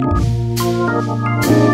Música